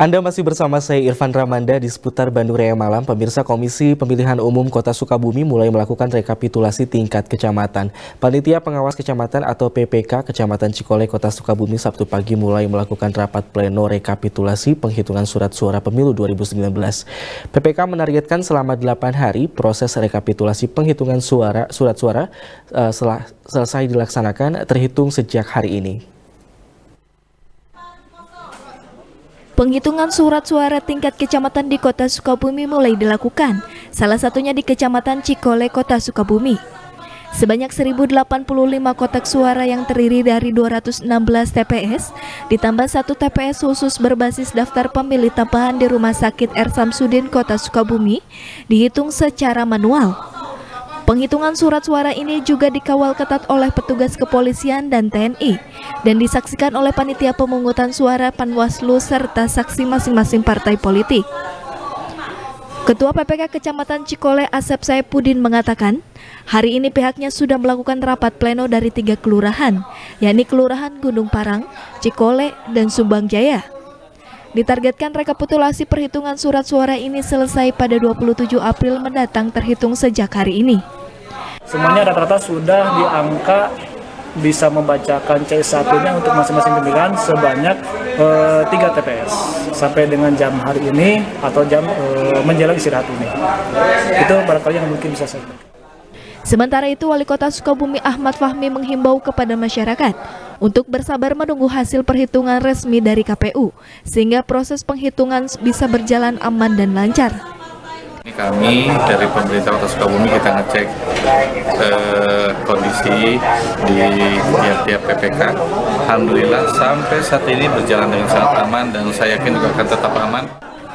Anda masih bersama saya Irfan Ramanda di seputar Bandung Raya Malam. Pemirsa Komisi Pemilihan Umum Kota Sukabumi mulai melakukan rekapitulasi tingkat kecamatan. Panitia Pengawas Kecamatan atau PPK Kecamatan Cikole Kota Sukabumi Sabtu pagi mulai melakukan rapat pleno rekapitulasi penghitungan surat suara pemilu 2019. PPK menargetkan selama 8 hari proses rekapitulasi penghitungan suara surat suara uh, selesai dilaksanakan terhitung sejak hari ini. Penghitungan surat suara tingkat kecamatan di kota Sukabumi mulai dilakukan, salah satunya di kecamatan Cikole, kota Sukabumi. Sebanyak 1085 kotak suara yang terdiri dari 216 TPS, ditambah satu TPS khusus berbasis daftar pemilih tambahan di Rumah Sakit R. Samsudin, kota Sukabumi, dihitung secara manual. Penghitungan surat suara ini juga dikawal ketat oleh petugas kepolisian dan TNI dan disaksikan oleh panitia pemungutan suara Panwaslu serta saksi masing-masing partai politik. Ketua PPK Kecamatan Cikole Asep Saipudin mengatakan, hari ini pihaknya sudah melakukan rapat pleno dari tiga kelurahan, yakni Kelurahan Gunung Parang, Cikole, dan Sumbang Jaya. Ditargetkan rekapitulasi perhitungan surat suara ini selesai pada 27 April mendatang terhitung sejak hari ini. Semuanya rata-rata sudah di angka bisa membacakan C1-nya untuk masing-masing pemilihan sebanyak uh, eh, 3 TPS sampai dengan jam hari ini atau jam uh, menjelang istirahat ini. Itu barangkali yang mungkin bisa saya Sementara itu, Wali Kota Sukabumi Ahmad Fahmi menghimbau kepada masyarakat untuk bersabar menunggu hasil perhitungan resmi dari KPU, sehingga proses penghitungan bisa berjalan aman dan lancar. Kami dari pemerintah Kota Sukabumi kita ngecek eh, kondisi di tiap-tiap PPK. Alhamdulillah sampai saat ini berjalan dengan sangat aman dan saya yakin juga akan tetap aman.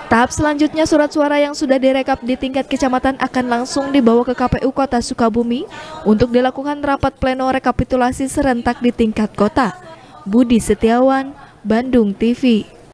Tahap selanjutnya surat suara yang sudah direkap di tingkat kecamatan akan langsung dibawa ke KPU Kota Sukabumi untuk dilakukan rapat pleno rekapitulasi serentak di tingkat kota. Budi Setiawan, Bandung TV.